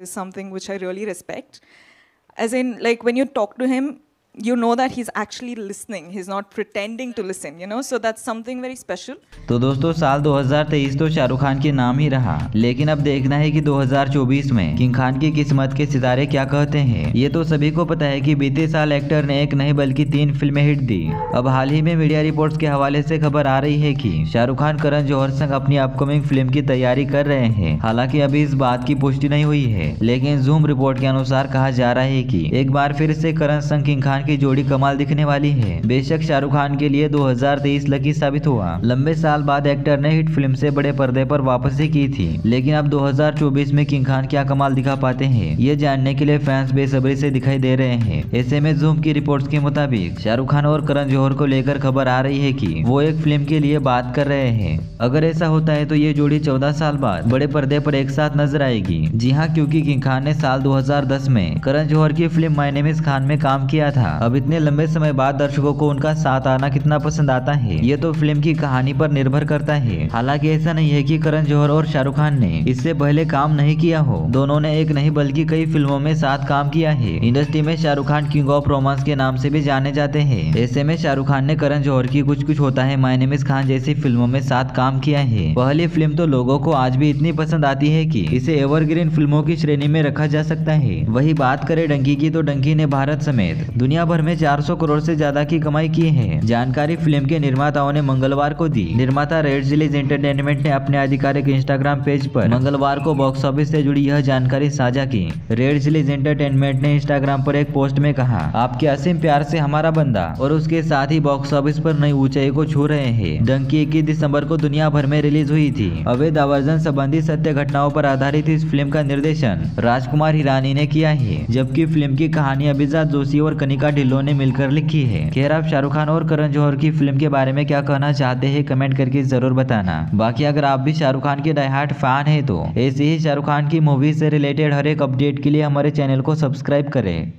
is something which I really respect. As in, like when you talk to him, you know that he's actually listening. He's not pretending to listen, you know. So that's something very special. तो दोस्तों साल 2023 तो शाहरुख खान के नाम ही रहा लेकिन अब देखना है कि 2024 में किंग खान की किस्मत के सितारे क्या कहते हैं ये तो सभी को पता है कि बीते साल एक्टर ने एक नहीं बल्कि तीन फ़िल्में हिट दी अब हाल ही में मीडिया रिपोर्ट्स के हवाले से खबर आ रही है कि शाहरुख खान करण जौहर संग अपनी अपकमिंग फ़िल्म की तैयारी कर रहे हैं हालाँकि अभी इस बात की पुष्टि नहीं हुई है लेकिन जूम रिपोर्ट के अनुसार कहा जा रहा है की एक बार फिर से करण संग किंग खान की जोड़ी कमाल दिखने वाली है। बेशक शाहरुख खान के लिए 2023 लकी साबित हुआ। लंबे साल बाद एक्टर ने हिट फ़िल्म से बड़े पर्दे पर वापसी की थी। लेकिन अब 2024 में किंग खान क्या कमाल दिखा पाते हैं, ये जानने के लिए फैंस बेसब्री से दिखाई दे रहे हैं। ऐसे में जूम की रिपोर्ट्स के मुताबिक, शाहरुख खान और करण जौहर को लेकर खबर आ रही है कि वो एक फ़िल्म के लिए बात कर रहे हैं। अगर ऐसा होता है तो ये जोड़ी चौदह साल बाद बड़े पर्दे पर एक साथ नज़र आएगी। जी हाँ क्योंकि किंग खान ने साल 2010 में करण जौहर की फ़िल्म माय नेम खान में काम किया था। अब इतने लंबे समय बाद दर्शकों को उनका साथ आना कितना पसंद आता है, ये तो फ़िल्म की कहानी पर निर्भर करता है। हालाँकि ऐसा नहीं है कि करण जौहर और शाहरुख खान ने इससे पहले काम नहीं किया हो। दोनों ने एक नहीं बल्कि कई फ़िल्मों में साथ काम किया है। इंडस्ट्री में Shahrukh Khan king of romance के नाम से भी जाने जाते हैं। ऐसे में शाहरुख खान ने करण जौहर की कुछ कुछ होता है माय नेम इज़ खान जैसी फ़िल्मों में साथ काम किया है। पहली फ़िल्म तो लोगों को आज भी इतनी पसंद आती है कि इसे एवरग्रीन फ़िल्मों की श्रेणी में रखा जा सकता है। वही बात करें डंकी की तो डंकी ने भारत समेत दुनिया भर में 400 करोड़ से ज़्यादा की कमाई की है। जानकारी फ़िल्म के निर्माताओं ने मंगलवार को दी। निर्माता रेड जिलीज एंटरटेनमेंट ने अपने आधिकारिक इंस्टाग्राम पेज पर मंगलवार को बॉक्स ऑफ़िस से जुड़ी यह जानकारी साझा की। रेड जिलीज एंटरटेनमेंट ने इंस्टाग्राम पर एक पोस्ट में कहा, आपके असीम प्यार से हमारा बंदा और उसके साथ ही बॉक्स ऑफ़िस पर नई ऊंचाई को छू रहे हैं। डंकी इक्कीस दिसंबर को दुनिया भर में रिलीज़ हुई थी। अवैध आवर्जन संबंधी सत्य घटनाओं पर आधारित इस फ़िल्म का निर्देशन राजकुमार हिरानी ने किया है, जबकि फ़िल्म की कहानी अभिजात जोशी और कनिका ढिल्लो ने मिलकर लिखी है। खेर, आप शाहरुख खान और करण जौहर की फ़िल्म के बारे में क्या कहना चाहते हैं, कमेंट करके ज़रूर बताना। बाकी अगर आप भी शाहरुख खान के डायहार्ट फ़ैन है तो ऐसे ही शाहरुख खान की मूवी से रिलेटेड हर एक अपडेट के लिए हमारे चैनल को सब्सक्राइब करें।